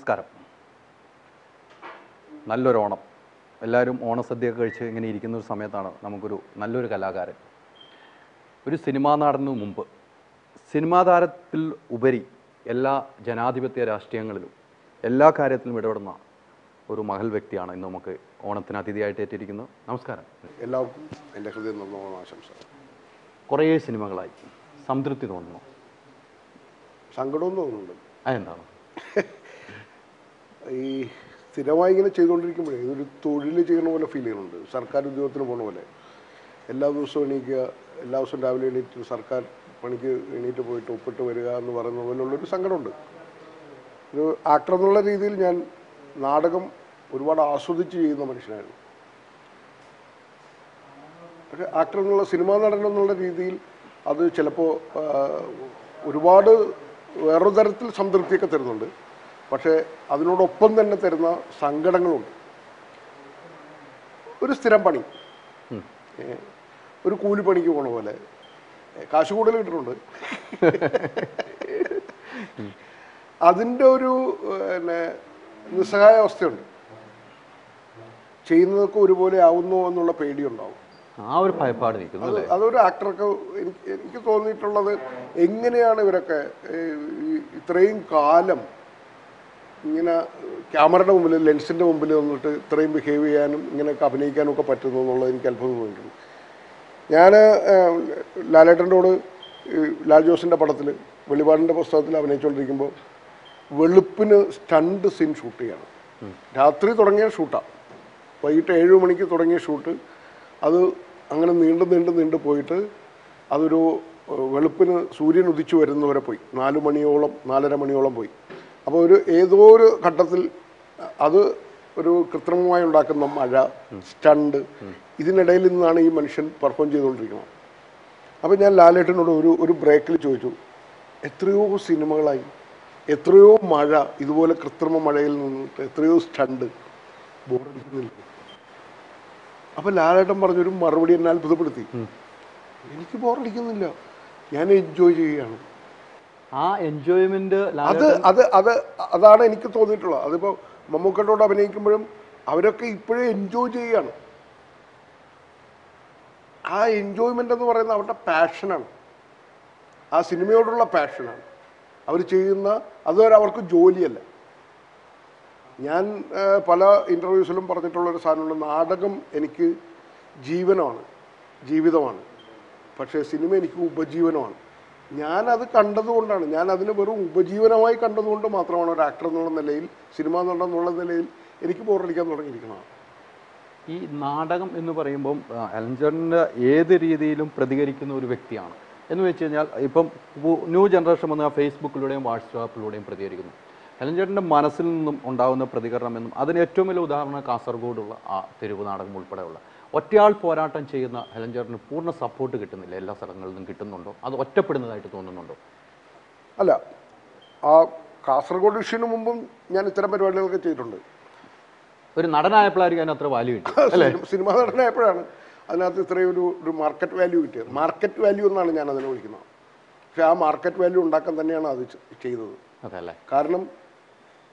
നമസ്കാരം. നല്ലൊരു ഓണം. എല്ലാവരും ഓണസദ്യയൊക്കെ കഴിച്ച് ഇങ്ങനെ ഇരിക്കുന്ന ഒരു സമയത്താണ് നമുക്കൊരു നല്ലൊരു കലാകാരൻ. ഒരു സിനിമാ നടനു മുമ്പ് സിനിമാ താരത്തിൽ ഉപരി എല്ലാ ജനാധിപത്യ രാഷ്ട്രീയങ്ങളിലും എല്ലാ കാര്യത്തിലും ഇടപെടുന്ന ഒരു മഹൽ വ്യക്തിയാണ് ഇന്ന് നമുക്ക് ഓണത്തിന് അതിഥിയായിട്ട് ഏറ്റിരിക്കുന്നത്. നമസ്കാരം. എല്ലാവർക്കും എന്റെ ഹൃദയം ആശംസ കുറേ സിനിമകളായി. സംതൃപ്തി തോന്നുന്നു. സങ്കടവും തോന്നുന്നുണ്ട് അതെന്താണ്? ഈ സ്ഥിരമായി ഇങ്ങനെ ചെയ്തുകൊണ്ടിരിക്കുമ്പോഴേ ഇതൊരു തൊഴിൽ ചെയ്യണ പോലെ ഫീൽ ചെയ്യുന്നുണ്ട്. സർക്കാർ ഉദ്യോഗത്തിന് പോണ പോലെ. എല്ലാ ദിവസവും എണീക്കുക എല്ലാ ദിവസവും രാവിലെ എണീറ്റ് സർക്കാർ പണിക്ക് എണീറ്റ് പോയിട്ട് ഒപ്പിട്ട് വരിക എന്ന് പറയുന്ന പോലുള്ളൊരു സങ്കടമുണ്ട്. ഒരു ആക്ടർ എന്നുള്ള രീതിയിൽ ഞാൻ നാടകം ഒരുപാട് ആസ്വദിച്ച് ചെയ്യുന്ന മനുഷ്യനായിരുന്നു. പക്ഷെ ആക്ടർ എന്നുള്ള സിനിമാ നടൻ എന്നുള്ള രീതിയിൽ അത് ചിലപ്പോൾ ഒരുപാട് വേറൊരു തരത്തിൽ സംതൃപ്തിയൊക്കെ തരുന്നുണ്ട്. പക്ഷേ അതിനോടൊപ്പം തന്നെ തരുന്ന സങ്കടങ്ങളുണ്ട്. ഒരു സ്ഥിരം പണി. ഒരു കൂലിപ്പണിക്ക് പോണ പോലെ. കാശ് കൂടുതൽ കിട്ടുന്നുണ്ട്. അതിന്റെ ഒരു പിന്നെ നിസ്സഹായ അവസ്ഥയുണ്ട്. ചെയ്യുന്നതൊക്കെ ഒരുപോലെ ആവുന്നു എന്നുള്ള പേടിയുണ്ടാവും. ആ ഒരു ഭയപ്പാട് അതൊരു ആക്ടർക്ക് എനിക്ക് എനിക്ക് തോന്നിയിട്ടുള്ളത് എങ്ങനെയാണ് ഇവരൊക്കെ ഇത്രയും കാലം ഇങ്ങനെ ക്യാമറയുടെ മുമ്പിൽ ലെൻസിന്റെ മുമ്പിൽ നിന്നിട്ട് ഇത്രയും ബിഹേവ് ചെയ്യാനും ഇങ്ങനെയൊക്കെ അഭിനയിക്കാനും ഒക്കെ പറ്റുന്നു എന്നുള്ളത് എനിക്ക് അത്ഭുതം തോന്നിയിട്ടുണ്ട്. ഞാൻ ലാലേട്ടന്റോട് ലാൽ ജോസിന്റെ പടത്തിൽ വെളിപാടിന്റെ പുസ്തകത്തിൽ അഭിനയിച്ചുകൊണ്ടിരിക്കുമ്പോൾ വെളുപ്പിന് സ്റ്റണ്ട് സീൻ ഷൂട്ട് ചെയ്യണം. രാത്രി തുടങ്ങിയ ഷൂട്ടാണ് വൈകിട്ട് ഏഴ് മണിക്ക് തുടങ്ങിയ ഷൂട്ട്. അത് അങ്ങനെ നീണ്ടു നീണ്ടു നീണ്ടു പോയിട്ട് അതൊരു വെളുപ്പിന് സൂര്യൻ ഉദിച്ചു വരുന്നവരെ പോയി. നാല് മണിയോളം നാലര മണിയോളം പോയി. അപ്പോൾ ഒരു ഏതോ ഒരു ഘട്ടത്തിൽ അത് ഒരു കൃത്രിമമായി ഉണ്ടാക്കുന്ന മഴ സ്റ്റണ്ട് ഇതിനിടയിൽ നിന്നാണ് ഈ മനുഷ്യൻ പെർഫോം ചെയ്തുകൊണ്ടിരിക്കുന്നത്. അപ്പോൾ ഞാൻ ലാലേട്ടനോട് ഒരു ഒരു ബ്രേക്കിൽ ചോദിച്ചു എത്രയോ സിനിമകളായി എത്രയോ മഴ ഇതുപോലെ കൃത്രിമ മഴയിൽ നിന്നിട്ട് എത്രയോ സ്റ്റണ്ട് ബോറടിക്കുന്നില്ല? അപ്പോൾ ലാലേട്ടൻ പറഞ്ഞൊരു മറുപടി എന്നെ അത്ഭുതപ്പെടുത്തി. എനിക്ക് ബോറടിക്കുന്നില്ല ഞാൻ എൻജോയ് ചെയ്യുകയാണ്. ആ എൻജോയ്മെന്റ് അത് അത് അത് അതാണ് എനിക്ക് തോന്നിയിട്ടുള്ളത് അതിപ്പോ മമ്മൂക്കട്ടോട് അഭിനയിക്കുമ്പോഴും അവരൊക്കെ ഇപ്പോഴും എൻജോയ് ചെയ്യാണ് ആ എൻജോയ്മെന്റ് എന്ന് പറയുന്നത് അവരുടെ പാഷനാണ് ആ സിനിമയോടുള്ള പാഷനാണ് അവർ ചെയ്യുന്ന അതുവരെ അവർക്ക് ജോലിയല്ല. ഞാൻ പല ഇന്റർവ്യൂസിലും പറഞ്ഞിട്ടുള്ള ഒരു സാധനമുണ്ട്. നാടകം എനിക്ക് ജീവനമാണ് ജീവിതമാണ്. പക്ഷേ സിനിമ എനിക്ക് ഉപജീവനമാണ്. ഞാനത് കണ്ടതുകൊണ്ടാണ്. ഞാൻ അതിനെ വെറും ഉപജീവനമായി കണ്ടതുകൊണ്ട് മാത്രമാണ് ഒരു ആക്ടർ എന്നുള്ള നിലയിൽ സിനിമ എന്നുള്ള നിലയിൽ എനിക്ക് ബോറടിക്കാൻ തുടങ്ങിയിരിക്കുന്നത്. ഈ നാടകം എന്ന് പറയുമ്പം അലഞ്ചറിന്റെ ഏത് രീതിയിലും പ്രതികരിക്കുന്ന ഒരു വ്യക്തിയാണ്. എന്ന് വെച്ച് കഴിഞ്ഞാൽ ഇപ്പം ന്യൂ ജനറേഷൻ വന്ന ഫേസ്ബുക്കിലൂടെയും വാട്സാപ്പിലൂടെയും പ്രതികരിക്കുന്നു. ഹെലഞ്ചേട്ടന്റെ മനസ്സിൽ നിന്നും ഉണ്ടാകുന്ന പ്രതികരണം എന്നും അതിന് ഏറ്റവും വലിയ ഉദാഹരണം കാസർഗോഡുള്ള ആ തെരുവ് നാടകം ഉൾപ്പെടെയുള്ള. ഒറ്റയാൾ പോരാട്ടം ചെയ്യുന്ന ഹെലഞ്ചറിന് പൂർണ സപ്പോർട്ട് കിട്ടുന്നില്ല. എല്ലാ സ്ഥലങ്ങളിൽ നിന്നും കിട്ടുന്നുണ്ടോ? അത് ഒറ്റപ്പെടുന്നതായിട്ട് തോന്നുന്നുണ്ടോ? അല്ല ആ കാസർഗോഡ് ഇഷ്യൂന് മുമ്പും ഞാൻ ഇത്തരം പരിപാടികളൊക്കെ ചെയ്തിട്ടുണ്ട്. ഒരു നടനായപ്പോഴായിരിക്കും അതിന് അത്ര വാല്യൂ കിട്ടും സിനിമ- നടനായപ്പോഴാണ്. അതിനകത്ത് ഇത്രയും ഒരു ഒരു മാർക്കറ്റ് വാല്യൂ കിട്ടിയത്. മാർക്കറ്റ് വാല്യൂ എന്നാണ് ഞാൻ അതിനെ വിളിക്കുന്നത്. പക്ഷെ ആ മാർക്കറ്റ് വാല്യൂ ഉണ്ടാക്കാൻ തന്നെയാണ് അത് ചെയ്തത്. അതല്ലേ കാരണം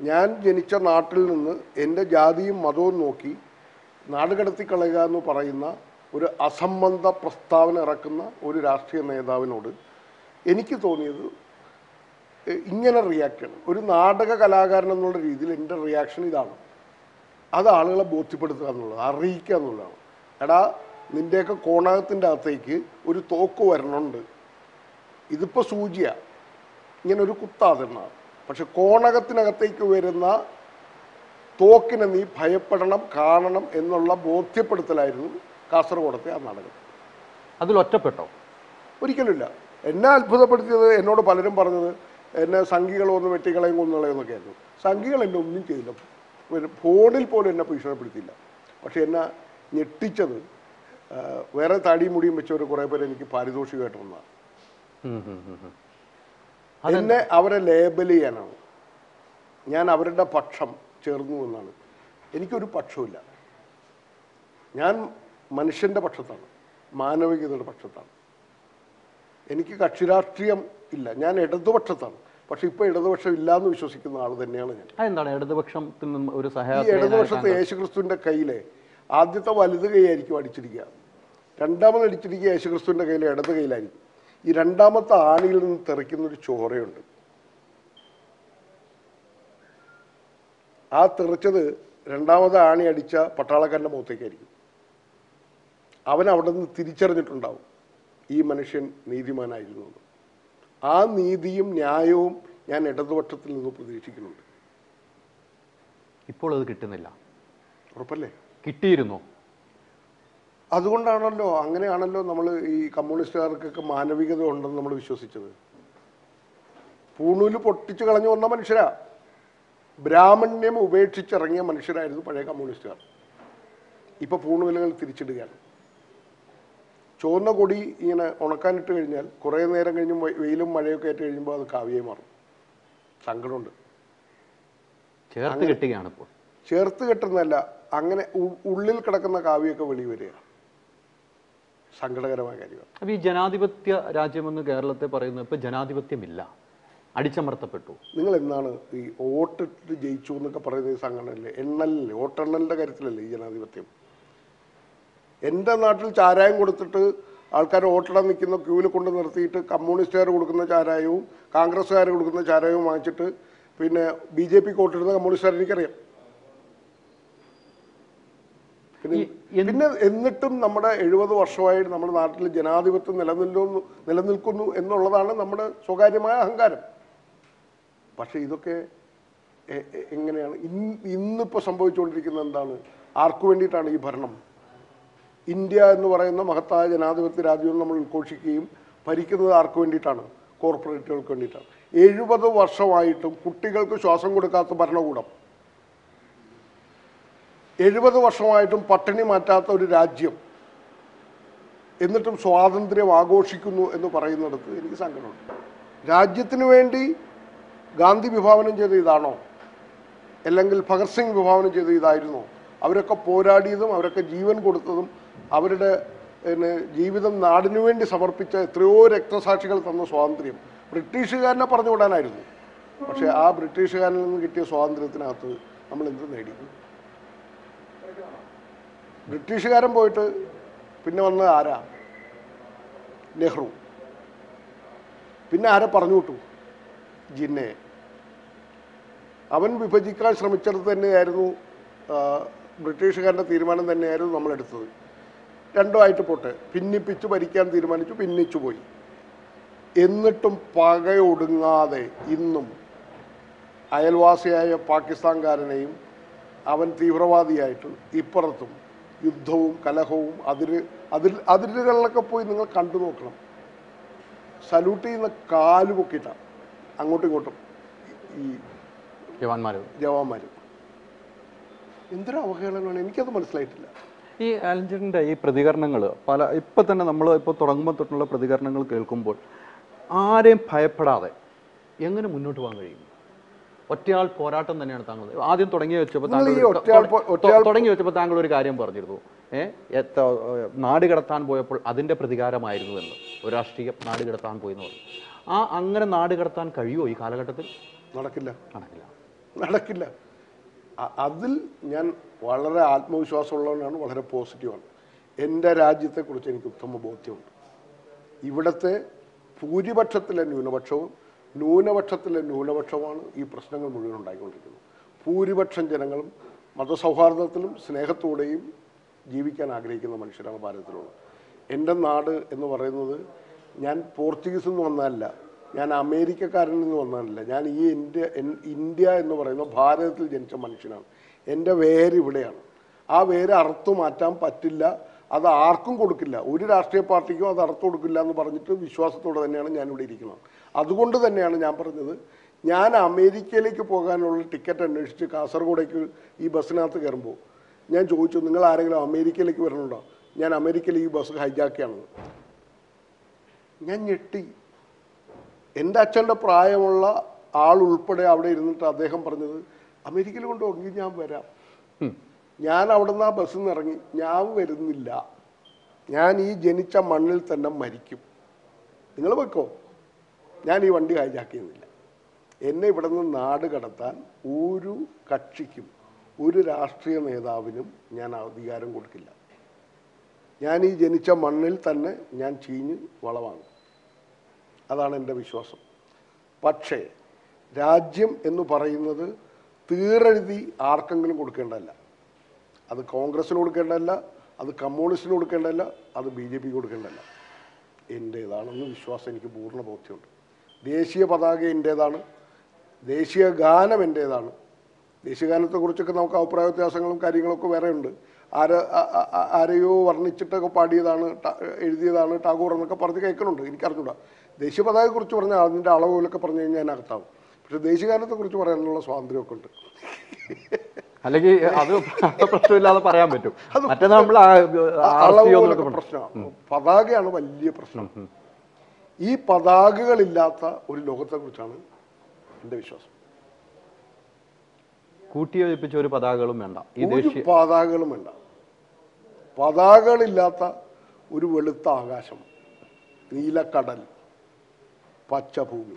ഞാൻ ജനിച്ച നാട്ടിൽ നിന്ന് എന്റെ ജാതിയും മതവും നോക്കി നാട് കടത്തി കളയുക എന്ന് പറയുന്ന ഒരു അസംബന്ധ പ്രസ്താവന ഇറക്കുന്ന ഒരു രാഷ്ട്രീയ നേതാവിനോട് എനിക്ക് തോന്നിയത് ഇങ്ങനെ റിയാക്ട് ചെയ്യണം. ഒരു നാടക കലാകാരൻ എന്നുള്ള രീതിയിൽ എന്റെ റിയാക്ഷൻ ഇതാണ്. അത് ആളുകളെ ബോധ്യപ്പെടുത്തുക എന്നുള്ളത് അറിയിക്കുക എന്നുള്ളതാണ്. എടാ നിന്റെയൊക്കെ കോണകത്തിന്റെ അകത്തേക്ക് ഒരു തോക്ക് വരണുണ്ട്. ഇതിപ്പോൾ സൂചിയ. ഇങ്ങനെ ഒരു കുത്താതെണ്ണ. പക്ഷെ കോണകത്തിനകത്തേക്ക് വരുന്ന തോക്കിനെ നീ ഭയപ്പെടണം കാണണം എന്നുള്ള ബോധ്യപ്പെടുത്തലായിരുന്നു കാസർഗോഡത്തെ ആ നാടകം. അതിൽ ഒറ്റപ്പെട്ടോ? ഒരിക്കലുമില്ല. എന്നെ അത്ഭുതപ്പെടുത്തിയത് എന്നോട് പലരും പറഞ്ഞത് എന്നെ സംഘികൾ ഒന്ന് വെട്ടിക്കളയും കൊന്നുകളയെന്നൊക്കെയായിരുന്നു സംഘികൾ എന്നെ ഒന്നും ചെയ്തില്ല. ഫോണിൽ പോലും എന്നെ ഭീഷണിപ്പെടുത്തിയില്ല. പക്ഷെ എന്നെ ഞെട്ടിച്ചത് വേറെ താടിയും മുടിയും വെച്ചവർ കുറേ പേര് എനിക്ക് പാരിതോഷികമായിട്ട് വന്നതാണ്. എന്നെ അവരെ ലേബൽ ചെയ്യാനാണ്. ഞാൻ അവരുടെ പക്ഷം ചേർന്നു എന്നാണ്. എനിക്കൊരു പക്ഷവുമില്ല. ഞാൻ മനുഷ്യന്റെ പക്ഷത്താണ്. മാനവികതയുടെ പക്ഷത്താണ്. എനിക്ക് കക്ഷിരാഷ്ട്രീയം ഇല്ല. ഞാൻ ഇടതുപക്ഷത്താണ്. പക്ഷെ ഇപ്പൊ ഇടതുപക്ഷം ഇല്ല എന്ന് വിശ്വസിക്കുന്ന ആൾ തന്നെയാണ് ഞാൻ. അതെന്താണ്? ഇടതുപക്ഷത്തിൽ നിന്നും ഒരു ഈ ഇടതുപക്ഷത്തെ യേശുക്രിസ്തുവിന്റെ കയ്യിലെ ആദ്യത്തെ വലുത് കൈയായിരിക്കും അടിച്ചിരിക്കുക. രണ്ടാമത് അടിച്ചിരിക്കുക യേശുക്രിസ്തുവിന്റെ കയ്യിലെ ഇടത് കൈയിലായിരിക്കും. ഈ രണ്ടാമത്തെ ആണിയിൽ നിന്ന് തെറിക്കുന്ന ഒരു ചോരയുണ്ട്. ആ തെറിച്ചത് രണ്ടാമത് ആണി അടിച്ച പട്ടാളക്കാരന്റെ മുഖത്തേക്കായിരിക്കും. അവൻ അവിടെ നിന്ന് തിരിച്ചറിഞ്ഞിട്ടുണ്ടാവും ഈ മനുഷ്യൻ നീതിമാനായിരുന്നു. ആ നീതിയും ന്യായവും ഞാൻ ഇടതുപക്ഷത്തിൽ നിന്ന് പ്രതീക്ഷിക്കുന്നുണ്ട്. ഇപ്പോൾ അത് കിട്ടുന്നില്ല. ഉറപ്പല്ലേ? കിട്ടിയിരുന്നോ? അതുകൊണ്ടാണല്ലോ അങ്ങനെയാണല്ലോ നമ്മൾ ഈ കമ്മ്യൂണിസ്റ്റുകാർക്കൊക്കെ മാനവികത ഉണ്ടെന്ന് നമ്മൾ വിശ്വസിച്ചത്. പൂണൂൽ പൊട്ടിച്ചു കളഞ്ഞു വന്ന മനുഷ്യരാ. ബ്രാഹ്മണ്യം ഉപേക്ഷിച്ചിറങ്ങിയ മനുഷ്യരായിരുന്നു പഴയ കമ്മ്യൂണിസ്റ്റുകാർ. ഇപ്പൊ പൂണുവിലകൾ തിരിച്ചിടുകയാണ്. ചുവന്ന കൊടി ഇങ്ങനെ ഉണക്കാനിട്ട് കഴിഞ്ഞാൽ കുറേ നേരം കഴിഞ്ഞ് വെയിലും മഴയൊക്കെ ആയിട്ട് കഴിയുമ്പോൾ അത് കാവ്യായി മാറും. സങ്കടമുണ്ട്. ചേർത്ത് കെട്ടുകയാണ് ഇപ്പോൾ ചേർത്ത് കെട്ടുന്നതല്ല അങ്ങനെ ഉള്ളിൽ കിടക്കുന്ന കാവ്യമൊക്കെ വെളി വരിക. സങ്കടകരമായ കാര്യമാണ്. ഈ ജനാധിപത്യ രാജ്യമെന്ന് കേരളത്തെ പറയുന്നത് ഇപ്പൊ ജനാധിപത്യമില്ല. അടിച്ചമർത്തപ്പെട്ടു. നിങ്ങൾ എന്നാണ് ഈ വോട്ടിട്ട് ജയിച്ചു എന്നൊക്കെ പറയുന്ന ഈ സംഘടനയല്ലേ എണ്ണലില്ലേ വോട്ടെണ്ണലിന്റെ കാര്യത്തിലല്ലേ ഈ ജനാധിപത്യം? എന്റെ നാട്ടിൽ ചാരായം കൊടുത്തിട്ട് ആൾക്കാർ വോട്ടിടാൻ നിൽക്കുന്ന ക്യൂവിൽ കൊണ്ട് നിർത്തിയിട്ട് കമ്മ്യൂണിസ്റ്റുകാർ കൊടുക്കുന്ന ചാരായവും കോൺഗ്രസ്സുകാർ കൊടുക്കുന്ന ചാരായവും വാങ്ങിച്ചിട്ട് പിന്നെ ബി ജെ പി വോട്ടിടുന്ന കമ്മ്യൂണിസ്റ്റുകാർ എനിക്കറിയാം. പിന്നെ എന്നിട്ടും നമ്മുടെ എഴുപത് വർഷമായിട്ട് നമ്മുടെ നാട്ടിൽ ജനാധിപത്യം നിലനിൽക്കുന്നു നിലനിൽക്കുന്നു എന്നുള്ളതാണ് നമ്മുടെ സ്വകാര്യമായ അഹങ്കാരം. പക്ഷെ ഇതൊക്കെ എങ്ങനെയാണ്? ഇന്ന് ഇന്നിപ്പോൾ സംഭവിച്ചുകൊണ്ടിരിക്കുന്നത് എന്താണ്? ആർക്കു വേണ്ടിയിട്ടാണ് ഈ ഭരണം? ഇന്ത്യ എന്ന് പറയുന്ന മഹത്തായ ജനാധിപത്യ രാജ്യം നമ്മൾ ഉദ്ഘോഷിക്കുകയും ഭരിക്കുന്നത് ആർക്കു വേണ്ടിയിട്ടാണ്? കോർപ്പറേറ്റുകൾക്ക് വേണ്ടിയിട്ടാണ്. എഴുപത് വർഷമായിട്ടും കുട്ടികൾക്ക് ശ്വാസം കൊടുക്കാത്ത ഭരണകൂടം. എഴുപത് വർഷമായിട്ടും പട്ടിണി മാറ്റാത്ത ഒരു രാജ്യം. എന്നിട്ടും സ്വാതന്ത്ര്യം ആഘോഷിക്കുന്നു എന്ന് പറയുന്നിടത്ത് എനിക്ക് സങ്കടമുണ്ട്. രാജ്യത്തിന് വേണ്ടി ഗാന്ധി വിഭാവനം ചെയ്ത ഇതാണോ? അല്ലെങ്കിൽ ഭഗത് സിംഗ് വിഭാവനം ചെയ്ത ഇതായിരുന്നോ? അവരൊക്കെ പോരാടിയതും അവരൊക്കെ ജീവൻ കൊടുത്തതും അവരുടെ പിന്നെ ജീവിതം നാടിനു വേണ്ടി സമർപ്പിച്ച എത്രയോ രക്തസാക്ഷികൾ തന്ന സ്വാതന്ത്ര്യം. ബ്രിട്ടീഷുകാരനെ പറഞ്ഞു വിടാനായിരുന്നു. പക്ഷേ ആ ബ്രിട്ടീഷുകാരിൽ നിന്ന് കിട്ടിയ സ്വാതന്ത്ര്യത്തിനകത്ത് നമ്മൾ എന്ത് നേടി? ബ്രിട്ടീഷുകാരൻ പോയിട്ട് പിന്നെ വന്ന ആരാ? നെഹ്റു. പിന്നെ ആരെ പറഞ്ഞു വിട്ടു? ജിന്നയെ. അവൻ വിഭജിക്കാൻ ശ്രമിച്ചത് തന്നെയായിരുന്നു ബ്രിട്ടീഷുകാരുടെ തീരുമാനം തന്നെയായിരുന്നു നമ്മളെടുത്തത് ആയിട്ട് പോട്ടെ. ഭിന്നിപ്പിച്ച് ഭരിക്കാൻ തീരുമാനിച്ചു ഭിന്നിച്ചു പോയി. എന്നിട്ടും പകയൊടുങ്ങാതെ ഇന്നും അയൽവാസിയായ പാകിസ്ഥാൻകാരനെയും അവൻ തീവ്രവാദിയായിട്ട് ഇപ്പുറത്തും യുദ്ധവും കലഹവും അതിര് അതിൽ അതിരുകളിലൊക്കെ പോയി നിങ്ങൾ കണ്ടു നോക്കണം. സല്യൂട്ട് ചെയ്യുന്ന കാലുപൊക്കിയിട്ടാണ് അങ്ങോട്ടും ഇങ്ങോട്ടും ഈ ജവാന്മാർ ജവാന്മാർ എന്തൊരു അവഹേളനമാണ്? എനിക്കത് മനസ്സിലായിട്ടില്ല. ഈ ആലഞ്ചറിന്റെ ഈ പ്രതികരണങ്ങൾ പല ഇപ്പം തന്നെ നമ്മൾ ഇപ്പോൾ തുടങ്ങുമ്പോൾ തൊട്ടുള്ള പ്രതികരണങ്ങൾ കേൾക്കുമ്പോൾ ആരെയും ഭയപ്പെടാതെ എങ്ങനെ മുന്നോട്ട് പോകാൻ കഴിയും? ഒറ്റയാൾ പോരാട്ടം തന്നെയാണ് താങ്കൾ. ആദ്യം തുടങ്ങി വെച്ചപ്പോൾ താങ്കൾ തുടങ്ങി വെച്ചപ്പോൾ താങ്കൾ ഒരു കാര്യം പറഞ്ഞിരുന്നു. ഏഹ് നാട് കടത്താൻ പോയപ്പോൾ അതിന്റെ പ്രതികാരമായിരുന്നു എന്ന്. ഒരു രാഷ്ട്രീയ നാട് കടത്താൻ പോയി എന്ന് പറഞ്ഞു. ആ അങ്ങനെ നാട് കടത്താൻ കഴിയുമോ ഈ കാലഘട്ടത്തിൽ? നടക്കില്ല. നടക്കില്ല. നടക്കില്ല. അതിൽ ഞാൻ വളരെ ആത്മവിശ്വാസമുള്ളവനാണ് വളരെ പോസിറ്റീവാണ്. എന്റെ രാജ്യത്തെക്കുറിച്ച് എനിക്ക് ഉത്തമ ബോധ്യമുണ്ട്. ഇവിടുത്തെ ഭൂരിപക്ഷത്തിലെ ന്യൂനപക്ഷവും ന്യൂനപക്ഷത്തിലെ ന്യൂനപക്ഷമാണ് ഈ പ്രശ്നങ്ങൾ മുഴുവൻ ഉണ്ടായിക്കൊണ്ടിരിക്കുന്നത്. ഭൂരിപക്ഷം ജനങ്ങളും മതസൗഹാർദ്ദത്തിലും സ്നേഹത്തോടെയും ജീവിക്കാൻ ആഗ്രഹിക്കുന്ന മനുഷ്യരാണ് ഭാരതത്തിലുള്ളത്. എന്റെ നാട് എന്ന് പറയുന്നത് ഞാൻ പോർച്ചുഗീസിൽ നിന്ന് വന്നതല്ല ഞാൻ അമേരിക്കക്കാരിൽ നിന്ന് വന്നതല്ല. ഞാൻ ഈ ഇന്ത്യ ഇന്ത്യ എന്ന് പറയുന്ന ഭാരതത്തിൽ ജനിച്ച മനുഷ്യനാണ്. എന്റെ വേര് ഇവിടെയാണ്. ആ വേര് അറുത്തു മാറ്റാൻ പറ്റില്ല. അത് ആർക്കും കൊടുക്കില്ല. ഒരു രാഷ്ട്രീയ പാർട്ടിക്കും അത് അറുത്തു കൊടുക്കില്ല എന്ന് പറഞ്ഞിട്ട് വിശ്വാസത്തോടെ തന്നെയാണ് ഞാൻ ഇവിടെ ഇരിക്കുന്നത്. അതുകൊണ്ട് തന്നെയാണ് ഞാൻ പറഞ്ഞത് ഞാൻ അമേരിക്കയിലേക്ക് പോകാനുള്ള ടിക്കറ്റ് അന്വേഷിച്ച് കാസർഗോഡേക്ക് ഈ ബസ്സിനകത്ത് കയറുമ്പോൾ ഞാൻ ചോദിച്ചു നിങ്ങൾ ആരെങ്കിലും അമേരിക്കയിലേക്ക് വരണുണ്ടോ? ഞാൻ അമേരിക്കയിലേക്ക് ഈ ബസ് ഹൈജാക്കിയാണെന്ന് ഞാൻ ഞെട്ടി. എന്റെ അച്ഛന്റെ പ്രായമുള്ള ആൾ ഉൾപ്പെടെ അവിടെ ഇരുന്നിട്ട് അദ്ദേഹം പറഞ്ഞത് അമേരിക്കയിൽ കൊണ്ടുപോകി ഞാൻ വരാം. ഞാൻ അവിടുന്ന് ആ ബസ്സിൽ നിന്ന് ഇറങ്ങി. ഞാൻ വരുന്നില്ല. ഞാൻ ഈ ജനിച്ച മണ്ണിൽ തന്നെ മരിക്കും. നിങ്ങൾ വെക്കോ. ഞാൻ ഈ വണ്ടി ഹൈജാക്ക് ചെയ്യുന്നില്ല. എന്നെ ഇവിടെ നിന്ന് നാട് കടത്താൻ ഒരു കക്ഷിക്കും ഒരു രാഷ്ട്രീയ നേതാവിനും ഞാൻ അധികാരം കൊടുക്കില്ല. ഞാൻ ഈ ജനിച്ച മണ്ണിൽ തന്നെ ഞാൻ ചീഞ്ഞ് വളവാണ് അതാണ് എന്റെ വിശ്വാസം. പക്ഷേ രാജ്യം എന്ന് പറയുന്നത് തീരെഴുതി ആർക്കെങ്കിലും കൊടുക്കേണ്ടതല്ല. അത് കോൺഗ്രസ്സിന് കൊടുക്കേണ്ടതല്ല അത് കമ്മ്യൂണിസ്റ്റിന് കൊടുക്കേണ്ടതല്ല അത് ബി ജെ പിക്ക് കൊടുക്കേണ്ടതല്ല. എന്റേതാണെന്ന് വിശ്വാസം എനിക്ക് പൂർണ ബോധ്യമുണ്ട്. ദേശീയ പതാക എന്റേതാണ്. ദേശീയ ഗാനം എന്റേതാണ്. ദേശീയ കുറിച്ചൊക്കെ നമുക്ക് അഭിപ്രായ വ്യത്യാസങ്ങളും കാര്യങ്ങളൊക്കെ വേറെ ഉണ്ട് ആര് ആരെയോ വർണിച്ചിട്ടൊക്കെ പാടിയതാണ് എഴുതിയതാണ് ടാഗോർ എന്നൊക്കെ പറഞ്ഞ് കേൾക്കുന്നുണ്ട് എനിക്കറിഞ്ഞൂടാ ദേശീയ പതാകയെക്കുറിച്ച് പറഞ്ഞാൽ അതിന്റെ അളവുകളൊക്കെ പറഞ്ഞു കഴിഞ്ഞാൽ അതിനകത്താവും പക്ഷെ പക്ഷേ കുറിച്ച് പറയാനുള്ള സ്വാതന്ത്ര്യമൊക്കെ ഉണ്ട് അല്ലെങ്കിൽ അത് പ്രശ്നമില്ലാതെ പറയാൻ പറ്റും മറ്റേ നമ്മൾ അളവുകളൊക്കെ പ്രശ്നമാണ് പതാകയാണ് വലിയ പ്രശ്നം ഈ പതാകകളില്ലാത്ത ഒരു ലോകത്തെ കുറിച്ചാണ് എന്റെ വിശ്വാസം കൂട്ടിയോജിപ്പിച്ച ഒരു പതാകകളും വേണ്ട. ഈ ദേശീയ പതാകകളും വേണ്ട. പതാകകളില്ലാത്ത ഒരു വെളുത്ത ആകാശം. നീലക്കടൽ പച്ചഭൂമി.